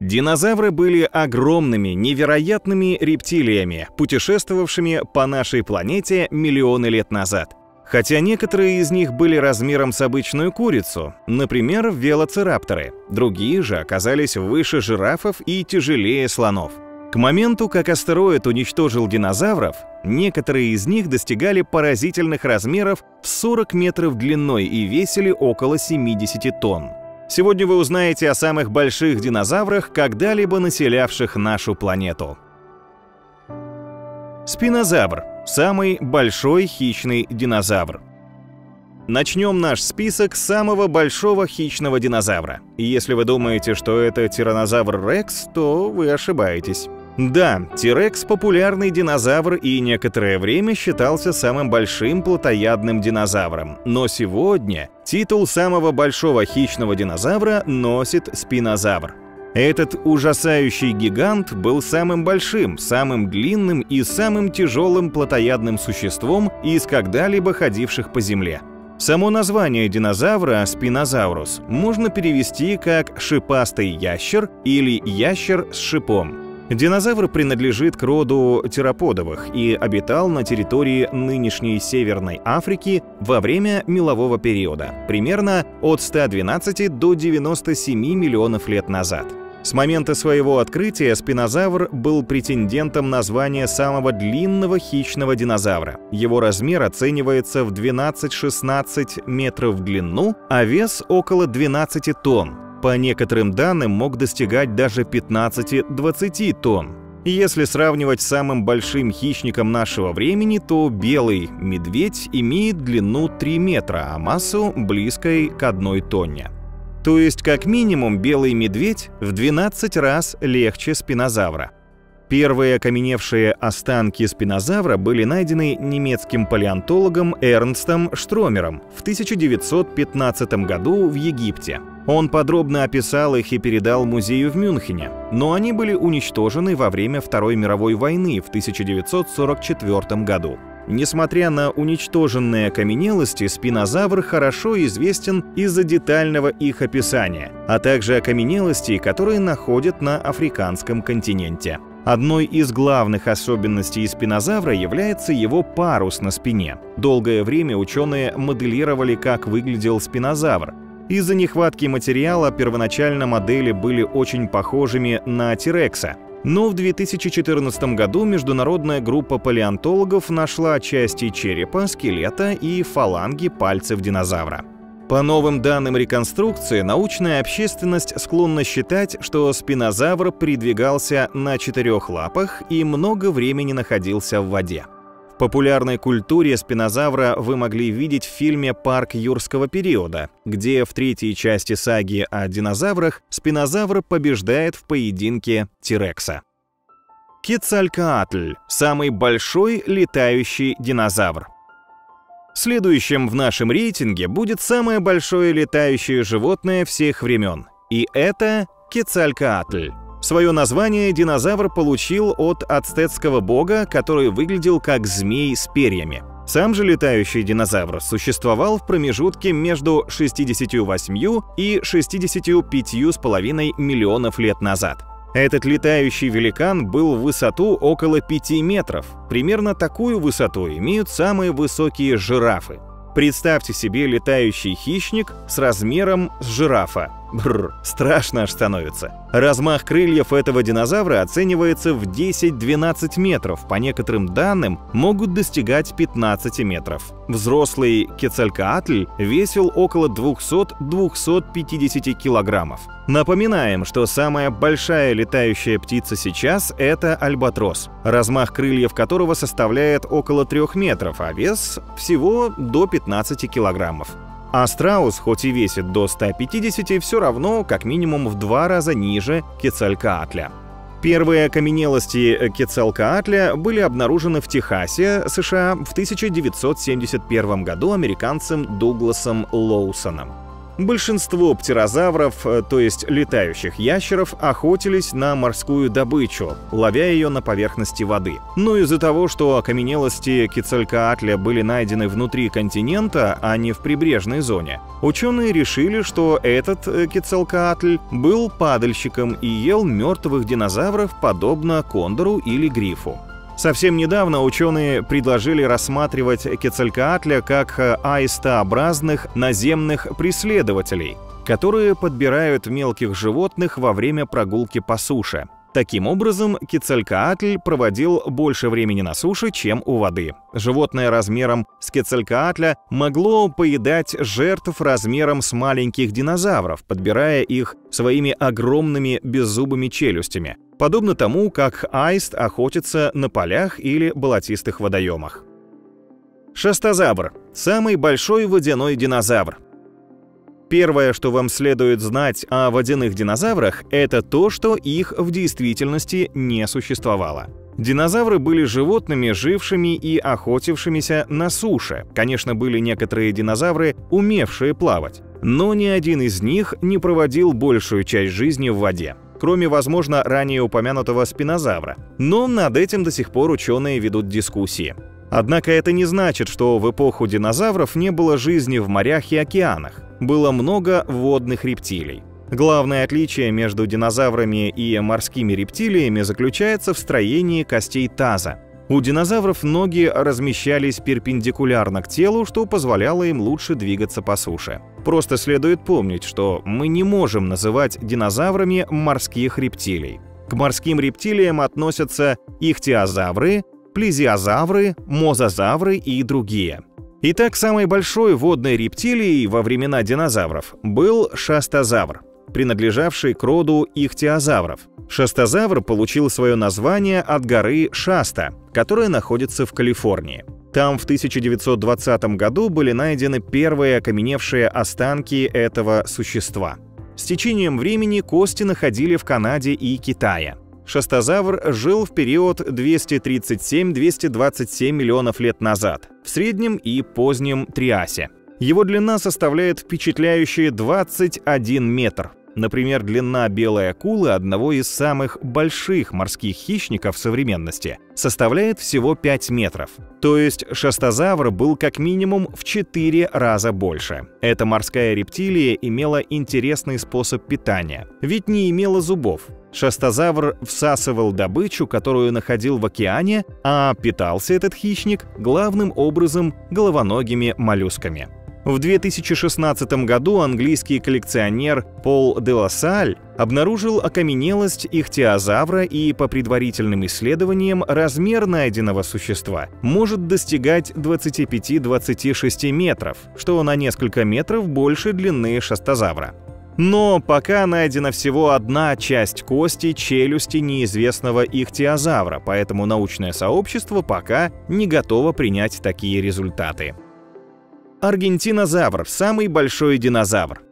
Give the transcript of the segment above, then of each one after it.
Динозавры были огромными, невероятными рептилиями, путешествовавшими по нашей планете миллионы лет назад. Хотя некоторые из них были размером с обычную курицу, например, велоцирапторы, другие же оказались выше жирафов и тяжелее слонов. К моменту, как астероид уничтожил динозавров, некоторые из них достигали поразительных размеров в 40 метров длиной и весили около 70 тонн. Сегодня вы узнаете о самых больших динозаврах, когда-либо населявших нашу планету. Спинозавр – самый большой хищный динозавр. Начнем наш список с самого большого хищного динозавра. И если вы думаете, что это тиранозавр Рекс, то вы ошибаетесь. Да, Тирекс – популярный динозавр и некоторое время считался самым большим плотоядным динозавром. Но сегодня титул самого большого хищного динозавра носит спинозавр. Этот ужасающий гигант был самым большим, самым длинным и самым тяжелым плотоядным существом из когда-либо ходивших по Земле. Само название динозавра спинозаврус можно перевести как «шипастый ящер» или «ящер с шипом». Динозавр принадлежит к роду тероподовых и обитал на территории нынешней Северной Африки во время мелового периода, примерно от 112 до 97 миллионов лет назад. С момента своего открытия спинозавр был претендентом на звание самого длинного хищного динозавра. Его размер оценивается в 12-16 метров в длину, а вес около 12 тонн, по некоторым данным мог достигать даже 15-20 тонн. Если сравнивать с самым большим хищником нашего времени, то белый медведь имеет длину 3 метра, а массу близкой к 1 тонне. То есть, как минимум, белый медведь в 12 раз легче спинозавра. Первые окаменевшие останки спинозавра были найдены немецким палеонтологом Эрнстом Штромером в 1915 году в Египте. Он подробно описал их и передал музею в Мюнхене, но они были уничтожены во время Второй мировой войны в 1944 году. Несмотря на уничтоженные окаменелости, спинозавр хорошо известен из-за детального их описания, а также окаменелостей, которые находят на африканском континенте. Одной из главных особенностей спинозавра является его парус на спине. Долгое время ученые моделировали, как выглядел спинозавр. Из-за нехватки материала первоначально модели были очень похожими на Тирекса. Но в 2014 году международная группа палеонтологов нашла части черепа, скелета и фаланги пальцев динозавра. По новым данным реконструкции, научная общественность склонна считать, что спинозавр передвигался на четырех лапах и много времени находился в воде. В популярной культуре спинозавра вы могли видеть в фильме «Парк юрского периода», где в третьей части саги о динозаврах спинозавр побеждает в поединке Тирекса. Кецалькаатль – самый большой летающий динозавр – Следующим в нашем рейтинге будет самое большое летающее животное всех времен. И это Кецалькаатль. Свое название динозавр получил от ацтецкого бога, который выглядел как змей с перьями. Сам же летающий динозавр существовал в промежутке между 68 и 65,5 миллионов лет назад. Этот летающий великан был в высоту около 5 метров. Примерно такую высоту имеют самые высокие жирафы. Представьте себе летающий хищник с размером с жирафа. Бррр, страшно аж становится. Размах крыльев этого динозавра оценивается в 10-12 метров, по некоторым данным могут достигать 15 метров. Взрослый кецалькаатль весил около 200-250 килограммов. Напоминаем, что самая большая летающая птица сейчас — это альбатрос, размах крыльев которого составляет около 3 метров, а вес всего до 15 килограммов. А страус, хоть и весит до 150, все равно как минимум в два раза ниже Кецалькаатля. Первые окаменелости Кецалкаатля были обнаружены в Техасе, США в 1971 году американцем Дугласом Лоусоном. Большинство птерозавров, э, то есть летающих ящеров, охотились на морскую добычу, ловя ее на поверхности воды. Но из-за того, что окаменелости Кецалькоатля были найдены внутри континента, а не в прибрежной зоне, ученые решили, что этот э, Кецалькоатль был падальщиком и ел мертвых динозавров подобно кондору или грифу. Совсем недавно ученые предложили рассматривать Кецалькоатля как э, аистообразных наземных преследователей, которые подбирают мелких животных во время прогулки по суше. Таким образом, Кецалькоатль проводил больше времени на суше, чем у воды. Животное размером с Кецалькоатля могло поедать жертв размером с маленьких динозавров, подбирая их своими огромными беззубыми челюстями – подобно тому, как аист охотится на полях или болотистых водоемах. Шастозавр – самый большой водяной динозавр. Первое, что вам следует знать о водяных динозаврах, это то, что их в действительности не существовало. Динозавры были животными, жившими и охотившимися на суше. Конечно, были некоторые динозавры, умевшие плавать. Но ни один из них не проводил большую часть жизни в воде кроме, возможно, ранее упомянутого спинозавра. Но над этим до сих пор ученые ведут дискуссии. Однако это не значит, что в эпоху динозавров не было жизни в морях и океанах. Было много водных рептилий. Главное отличие между динозаврами и морскими рептилиями заключается в строении костей таза. У динозавров ноги размещались перпендикулярно к телу, что позволяло им лучше двигаться по суше. Просто следует помнить, что мы не можем называть динозаврами морских рептилий. К морским рептилиям относятся ихтиозавры, плезиозавры, мозазавры и другие. Итак, самой большой водной рептилией во времена динозавров был шастозавр принадлежавший к роду ихтиозавров. Шастозавр получил свое название от горы Шаста, которая находится в Калифорнии. Там в 1920 году были найдены первые окаменевшие останки этого существа. С течением времени кости находили в Канаде и Китае. Шастозавр жил в период 237-227 миллионов лет назад, в среднем и позднем Триасе. Его длина составляет впечатляющие 21 метр. Например, длина белой акулы, одного из самых больших морских хищников современности, составляет всего 5 метров. То есть шастозавр был как минимум в 4 раза больше. Эта морская рептилия имела интересный способ питания, ведь не имела зубов. Шастозавр всасывал добычу, которую находил в океане, а питался этот хищник главным образом головоногими моллюсками. В 2016 году английский коллекционер Пол де Лассаль обнаружил окаменелость ихтиозавра и, по предварительным исследованиям, размер найденного существа может достигать 25-26 метров, что на несколько метров больше длины шастозавра. Но пока найдена всего одна часть кости челюсти неизвестного ихтиозавра, поэтому научное сообщество пока не готово принять такие результаты. Аргентинозавр – самый большой динозавр.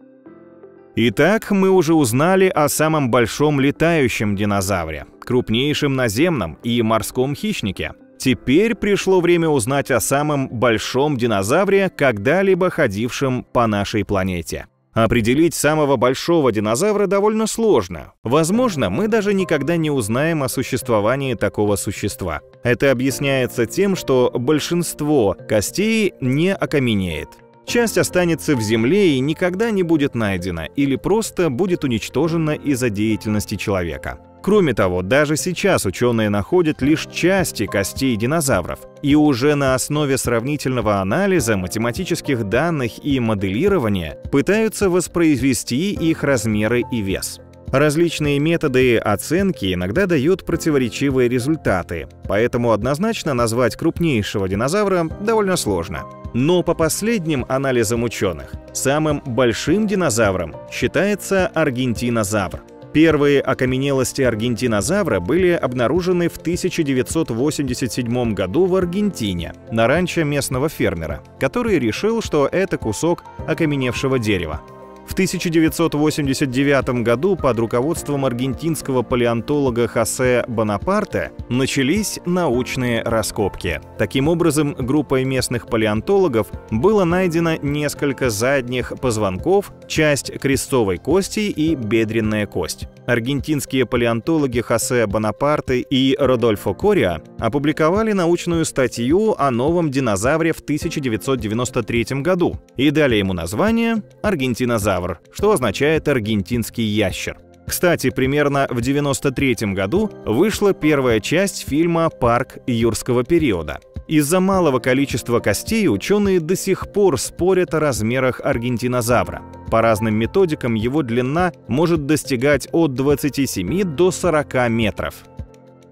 Итак, мы уже узнали о самом большом летающем динозавре, крупнейшем наземном и морском хищнике. Теперь пришло время узнать о самом большом динозавре, когда-либо ходившем по нашей планете. Определить самого большого динозавра довольно сложно. Возможно, мы даже никогда не узнаем о существовании такого существа. Это объясняется тем, что большинство костей не окаменеет. Часть останется в земле и никогда не будет найдена или просто будет уничтожена из-за деятельности человека. Кроме того, даже сейчас ученые находят лишь части костей динозавров, и уже на основе сравнительного анализа, математических данных и моделирования пытаются воспроизвести их размеры и вес. Различные методы оценки иногда дают противоречивые результаты, поэтому однозначно назвать крупнейшего динозавра довольно сложно. Но по последним анализам ученых, самым большим динозавром считается аргентинозавр – Первые окаменелости аргентинозавра были обнаружены в 1987 году в Аргентине на ранчо местного фермера, который решил, что это кусок окаменевшего дерева. В 1989 году под руководством аргентинского палеонтолога Хосе Бонапарте начались научные раскопки. Таким образом, группой местных палеонтологов было найдено несколько задних позвонков, часть крестцовой кости и бедренная кость. Аргентинские палеонтологи Хосе Бонапарте и Родольфо Кориа опубликовали научную статью о новом динозавре в 1993 году и дали ему название «Аргентинозавр» динозавр, что означает «аргентинский ящер». Кстати, примерно в 1993 году вышла первая часть фильма «Парк юрского периода». Из-за малого количества костей ученые до сих пор спорят о размерах аргентинозавра. По разным методикам его длина может достигать от 27 до 40 метров.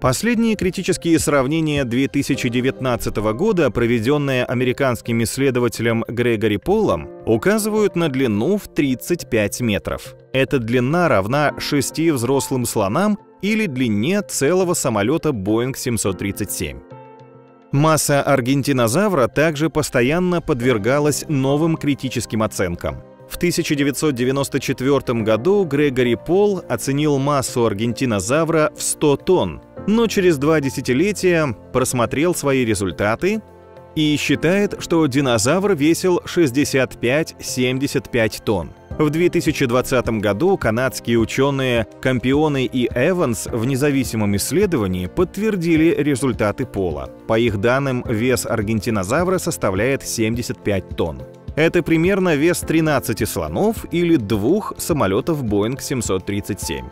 Последние критические сравнения 2019 года, проведенные американским исследователем Грегори Полом, указывают на длину в 35 метров. Эта длина равна 6 взрослым слонам или длине целого самолета Boeing 737. Масса аргентинозавра также постоянно подвергалась новым критическим оценкам. В 1994 году Грегори Пол оценил массу аргентинозавра в 100 тонн, но через два десятилетия просмотрел свои результаты и считает, что динозавр весил 65-75 тонн. В 2020 году канадские ученые Кампионы и Эванс в независимом исследовании подтвердили результаты пола. По их данным, вес аргентинозавра составляет 75 тонн. Это примерно вес 13 слонов или двух самолетов Boeing 737.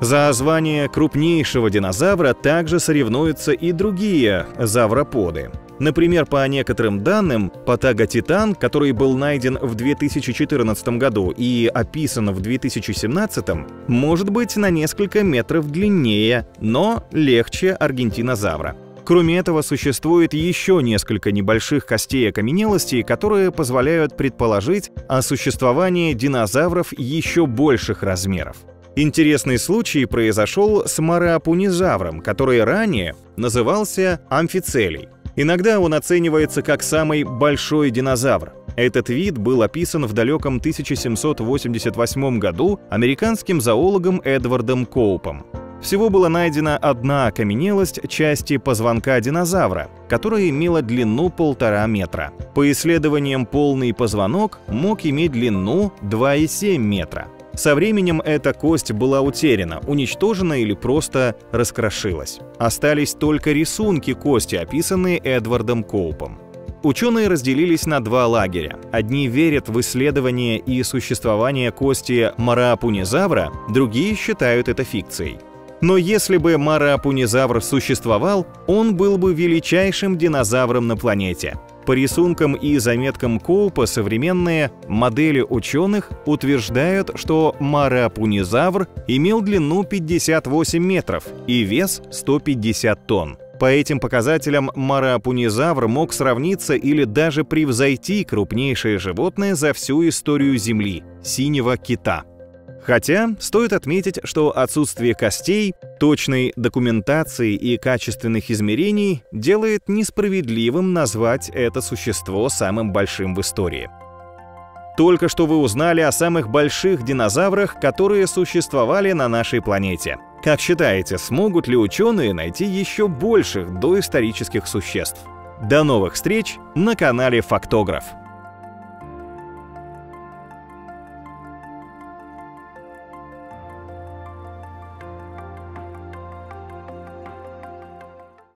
За звание крупнейшего динозавра также соревнуются и другие завроподы. Например, по некоторым данным, Патага Титан, который был найден в 2014 году и описан в 2017, может быть на несколько метров длиннее, но легче аргентинозавра. Кроме этого, существует еще несколько небольших костей окаменелостей, которые позволяют предположить о существовании динозавров еще больших размеров. Интересный случай произошел с мароапунизавром, который ранее назывался амфицелей. Иногда он оценивается как самый большой динозавр. Этот вид был описан в далеком 1788 году американским зоологом Эдвардом Коупом. Всего была найдена одна окаменелость части позвонка динозавра, которая имела длину полтора метра. По исследованиям полный позвонок мог иметь длину 2,7 метра. Со временем эта кость была утеряна, уничтожена или просто раскрошилась. Остались только рисунки кости, описанные Эдвардом Коупом. Ученые разделились на два лагеря. Одни верят в исследование и существование кости мараапунизавра, другие считают это фикцией. Но если бы мараапунизавр существовал, он был бы величайшим динозавром на планете. По рисункам и заметкам Коупа современные модели ученых утверждают, что марапунизавр имел длину 58 метров и вес 150 тонн. По этим показателям марапунизавр мог сравниться или даже превзойти крупнейшее животное за всю историю Земли – синего кита. Хотя стоит отметить, что отсутствие костей, точной документации и качественных измерений делает несправедливым назвать это существо самым большим в истории. Только что вы узнали о самых больших динозаврах, которые существовали на нашей планете. Как считаете, смогут ли ученые найти еще больших доисторических существ? До новых встреч на канале Фактограф.